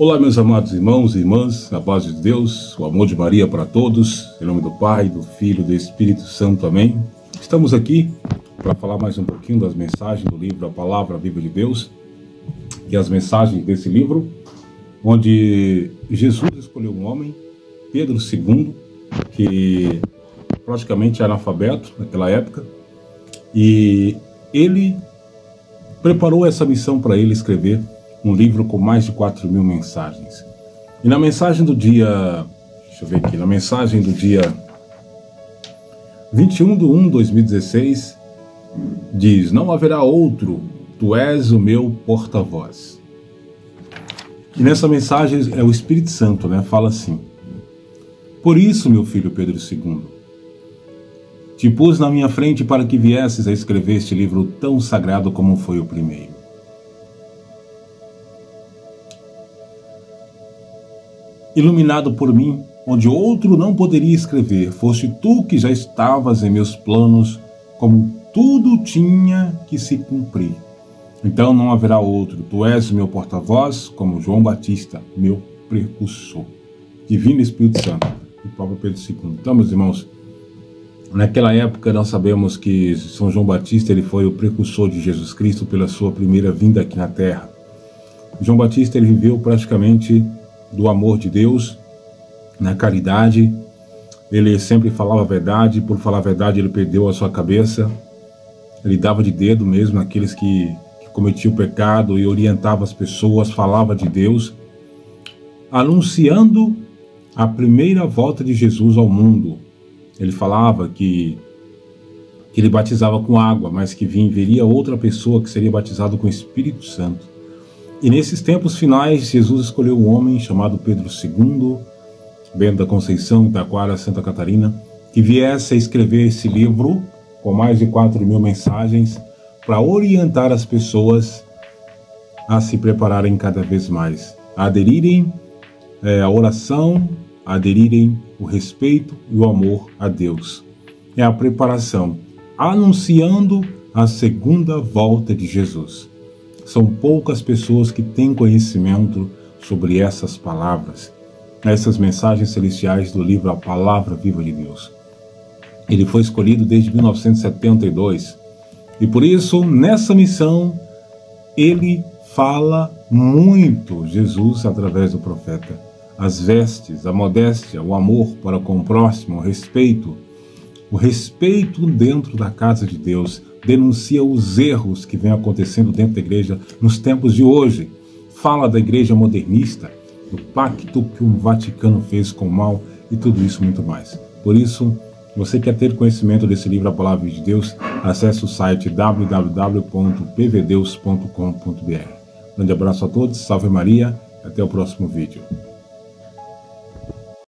Olá, meus amados irmãos e irmãs, a paz de Deus, o amor de Maria para todos, em nome do Pai, do Filho e do Espírito Santo, amém. Estamos aqui para falar mais um pouquinho das mensagens do livro A Palavra Viva de Deus, e as mensagens desse livro, onde Jesus escolheu um homem, Pedro II, que praticamente era analfabeto naquela época, e ele preparou essa missão para ele escrever um livro com mais de 4 mil mensagens. E na mensagem do dia, deixa eu ver aqui, na mensagem do dia 21 de 1 de 2016, diz: Não haverá outro, tu és o meu porta-voz. E nessa mensagem é o Espírito Santo, né? Fala assim: Por isso, meu filho Pedro II, te pus na minha frente para que viesses a escrever este livro tão sagrado como foi o primeiro. Iluminado por mim, onde outro não poderia escrever, foste tu que já estavas em meus planos, como tudo tinha que se cumprir. Então não haverá outro, tu és meu porta-voz, como João Batista, meu precursor. Divino Espírito Santo, o próprio Pedro II. Então, meus irmãos, naquela época nós sabemos que São João Batista ele foi o precursor de Jesus Cristo pela sua primeira vinda aqui na Terra. João Batista ele viveu praticamente do amor de Deus, na caridade. Ele sempre falava a verdade, por falar a verdade ele perdeu a sua cabeça. Ele dava de dedo mesmo naqueles que, que cometiam pecado e orientava as pessoas, falava de Deus, anunciando a primeira volta de Jesus ao mundo. Ele falava que, que ele batizava com água, mas que viria outra pessoa que seria batizado com o Espírito Santo. E nesses tempos finais, Jesus escolheu um homem chamado Pedro II, Bento da Conceição, Taquara, Santa Catarina, que viesse a escrever esse livro com mais de 4 mil mensagens para orientar as pessoas a se prepararem cada vez mais, a aderirem é, à oração, a aderirem o respeito e o amor a Deus. É a preparação, anunciando a segunda volta de Jesus. São poucas pessoas que têm conhecimento sobre essas palavras, essas mensagens celestiais do livro A Palavra Viva de Deus. Ele foi escolhido desde 1972 e por isso, nessa missão, ele fala muito, Jesus, através do profeta. As vestes, a modéstia, o amor para com o próximo, o respeito, o respeito dentro da casa de Deus, denuncia os erros que vêm acontecendo dentro da igreja nos tempos de hoje. Fala da igreja modernista, do pacto que o Vaticano fez com o mal e tudo isso muito mais. Por isso, você quer ter conhecimento desse livro A Palavra de Deus? Acesse o site www.pvdeus.com.br. Grande abraço a todos, salve Maria, até o próximo vídeo.